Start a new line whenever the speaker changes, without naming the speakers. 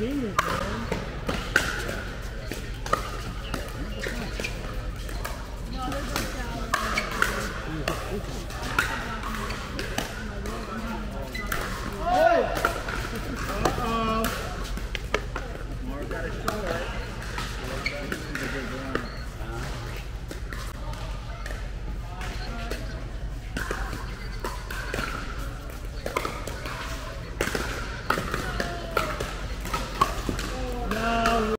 genius, man.
No, there's no salad.